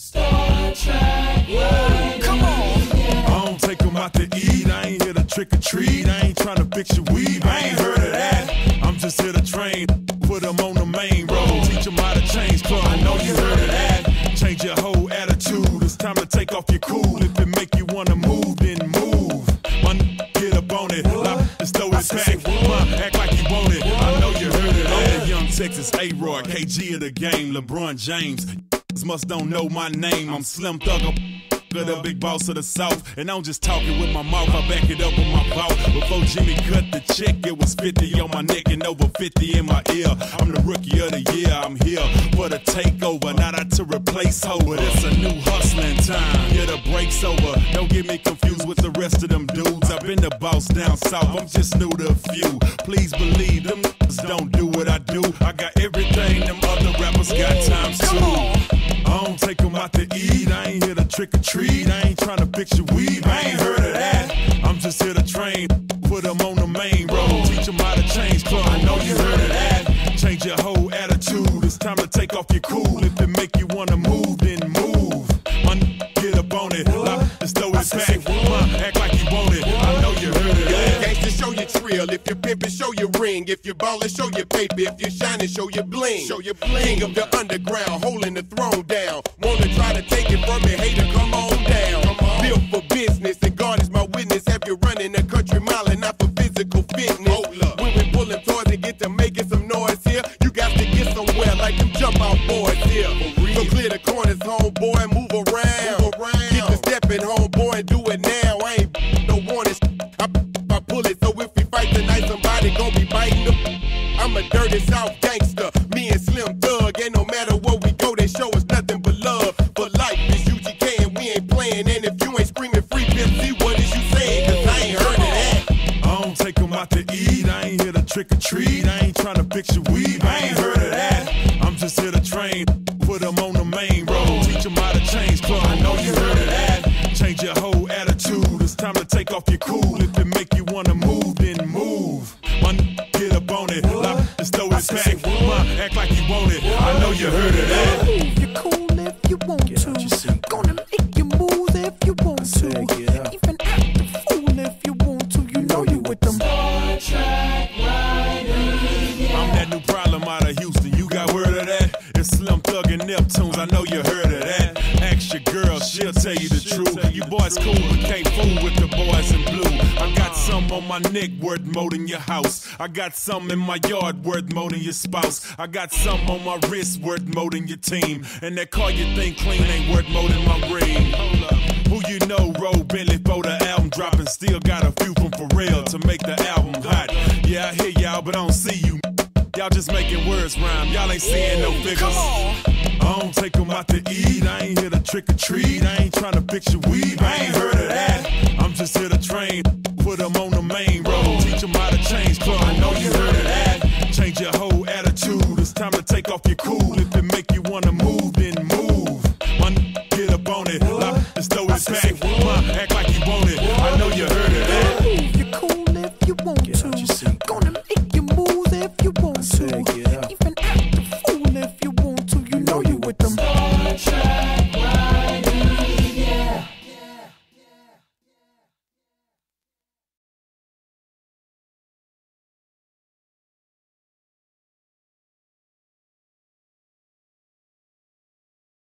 Star Trak. Come on. I don't take them out to eat. I ain't here to trick or treat. I ain't trying to fix your weave. I ain't heard of that. I'm just here to train. Put them on the main road. Teach them how to change club. I know you heard of that. Change your whole attitude. It's time to take off your cool. If it make you wanna move, then move. My get up on it. Like, just throw it back. Ma, act like you want it. I know you heard of that. Young Texas A-Rod, KG of the game, LeBron James. Must don't know my name. I'm Slim Thugger. The big boss of the South, and I'm just talking with my mouth. I back it up with my mouth. Before Jimmy cut the check, it was 50 on my neck and over 50 in my ear. I'm the rookie of the year. I'm here for the takeover, not out to replace Hova. It's a new hustling time. Yeah, the break's over. Don't get me confused with the rest of them dudes. I've been the boss down south. I'm just new to a few. Please believe them don't do what I do. I got everything them other rappers got times two. To eat. I ain't here to trick or treat. I ain't trying to fix your weave. I ain't heard of that. I'm just here to train. Put them on the main road. Teach them how to change club. I know you heard of that. Change your whole attitude. It's time to take off your cool. If it make you wanna move. Your trill. If you're pimpin', show your ring. If you're ballin', show your paper. If you're shining, show your bling. Show your bling. King of the underground, holding the throne down. Wanna try to take it from me, hater, come on down. Built for business, and God is my witness. Have you running a country mile and not for physical fitness? When we pullin' toys and get to making some noise here, you got to get somewhere like them jump out boys here. So clear the corners, homeboy, out to eat. I ain't here to trick or treat. I ain't trying to fix your weave. I ain't heard of that. I'm just here to train. Put them on the main road. Teach them how to change club. I know you heard of that. Change your whole attitude. It's time to take off your cool. If it make you wanna move, then move. My n- get up on it. Like, just throw it back. Ma, act like you want it. I know you heard of that. You're cool if you want to. Tell you the truth. You boys cool, but can't fool with the boys in blue. I got some on my neck worth more than your house. I got some in my yard worth more than your spouse. I got some on my wrist worth more than your team. And that car you think clean ain't worth more than my ring. Who you know roll Bentley for the album dropping? Still got a few from Pharrell to make the album hot. Yeah, I hear y'all, but I don't see you. Y'all just making words rhyme. Y'all ain't seeing no figures. I don't take them out to eat trick or treat. I ain't trying to fix your weed. I ain't heard of that. I'm just here to train. Put them on the main road. Teach them how to change clothes. I know you heard of that. Change your whole attitude. It's time to take off your cool. If it make you wanna move, then move. My get up on it. Lock and throw it back. Ma, act like you want it. I know you heard of that. Move your cool if you want get to. Gonna make your moves if you want to. Even act a fool if you want to. You know you with them. Sunshine.